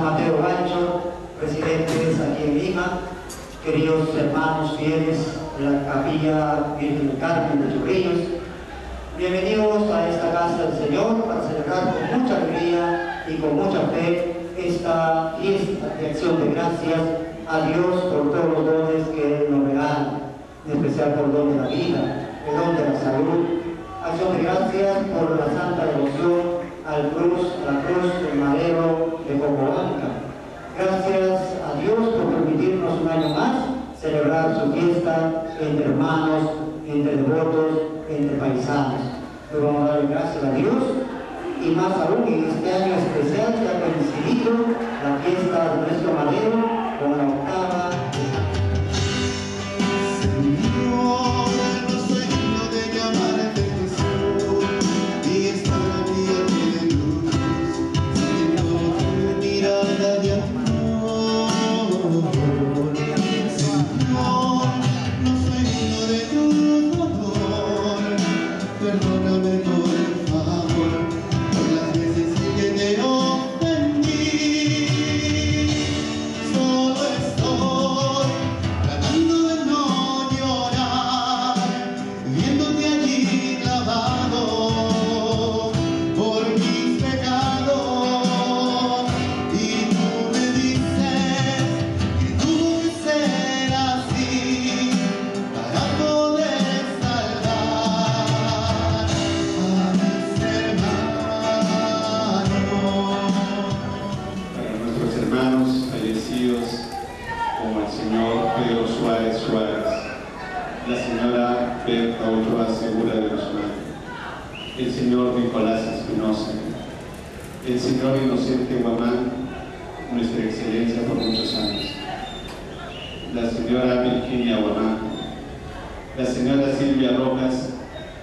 Mateo Gancho, residentes aquí en Lima, queridos hermanos fieles de la capilla Virgen del Carmen de Chorrillos, bienvenidos a esta casa del Señor para celebrar con mucha alegría y con mucha fe esta fiesta de acción de gracias a Dios por todos los dones que nos regala, en especial por el don de la vida, el don de la salud. Acción de gracias por la santa devoción al cruz, a la cruz del madero de Cocobanca. Gracias a Dios por permitirnos un año más celebrar su fiesta entre hermanos, entre devotos, entre paisanos. Le vamos a dar gracias a Dios y más aún en este año especial que ha coincidido la fiesta de nuestro madero con la octava Señor, no De Guzmán, el señor Nicolás Espinosa, el señor Inocente Guamán, nuestra excelencia por muchos años, la señora Virginia Guamán, la señora Silvia Rojas,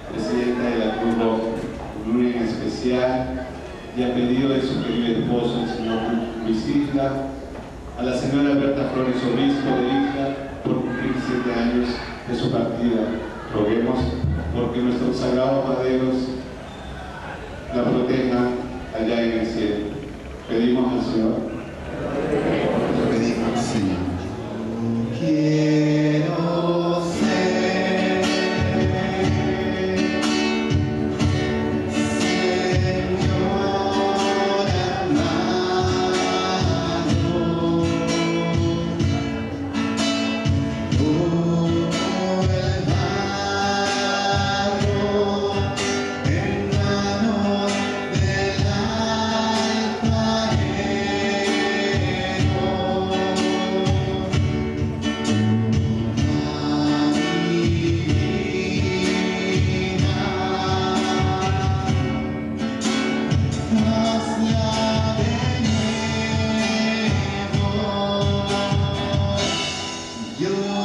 presidenta de la Cruz Roja, en especial y a pedido de su querido esposo, el señor Luis Isla, a la señora Berta Flores Obispo de Isla por cumplir siete años de su partida. Roguemos porque nuestros sagrados maderos la protejan allá en el cielo. Pedimos al Señor. You